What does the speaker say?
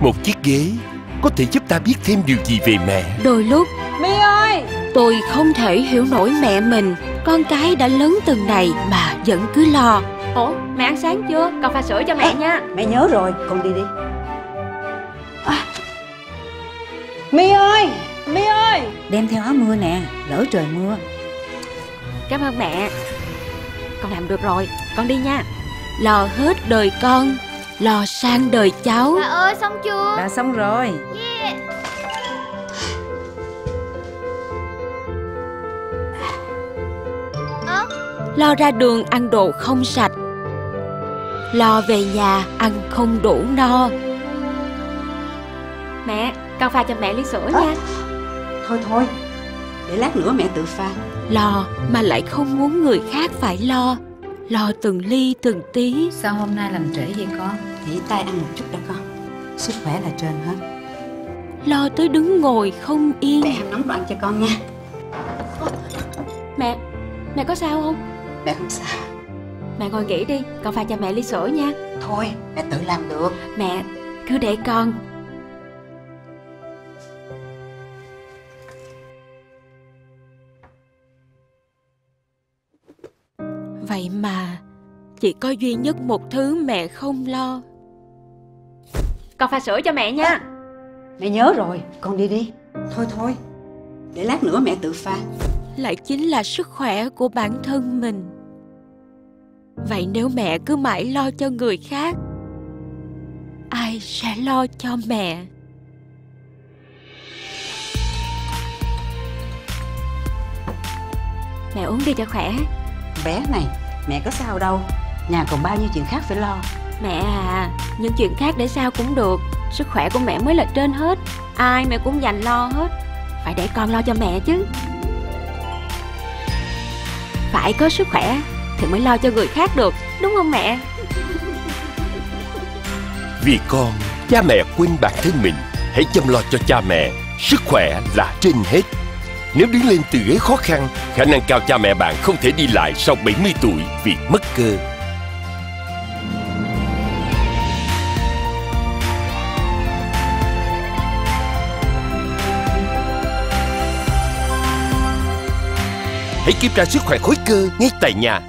Một chiếc ghế có thể giúp ta biết thêm điều gì về mẹ. Đôi lúc My ơi! tôi không thể hiểu nổi mẹ mình. Con cái đã lớn từng này mà vẫn cứ lo. Ủa mẹ ăn sáng chưa? Con pha sữa cho mẹ nha. Mẹ nhớ rồi. Con đi đi. À. My ơi! My ơi! Đem theo áo mưa nè. Lỡ trời mưa. Cảm ơn mẹ. Con làm được rồi. Con đi nha. Lo hết đời con Lo sang đời cháu. Bà ơi xong chưa? Bà xong rồi. Yeah. à? Lo ra đường ăn đồ không sạch. Lo về nhà ăn không đủ no. Mẹ Con pha cho mẹ ly sữa nha. Thôi thôi. Để lát nữa mẹ tự pha. Lo mà lại không muốn người khác phải lo. Lo từng ly từng tí. Sao hôm nay làm trễ vậy con Nghỉ tay ăn một chút đã con. Sức khỏe là trên hết. Lo tới đứng ngồi không yên. Mẹ hâm nóng đồ ăn cho con nha. Mẹ Mẹ có sao không? Mẹ không sao. Mẹ ngồi nghỉ đi Con pha cho mẹ ly sữa nha. Thôi mẹ tự làm được. Mẹ cứ để con. Vậy mà Chỉ có duy nhất một thứ mẹ không lo Con pha sữa cho mẹ nha. Mẹ nhớ rồi con đi đi. Thôi thôi Để lát nữa mẹ tự pha. Lại chính là sức khỏe của bản thân mình. Vậy nếu mẹ cứ mãi lo cho người khác Ai sẽ lo cho mẹ? Mẹ uống đi cho khỏe. Bé này Mẹ có sao đâu. Nhà còn bao nhiêu chuyện khác phải lo. Mẹ à những chuyện khác để sao cũng được. Sức khỏe của mẹ mới là trên hết. Ai mẹ cũng dành lo hết. Phải để con lo cho mẹ chứ. Phải có sức khỏe Thì mới lo cho người khác được Đúng không mẹ? Vì con, cha mẹ quên bản thân mình Hãy chăm lo cho cha mẹ. Sức khỏe là trên hết. Nếu đứng lên từ ghế khó khăn Khả năng cao cha mẹ bạn không thể đi lại sau 70 tuổi vì mất cơ. Hãy kiểm tra sức khỏe khối cơ ngay tại nhà.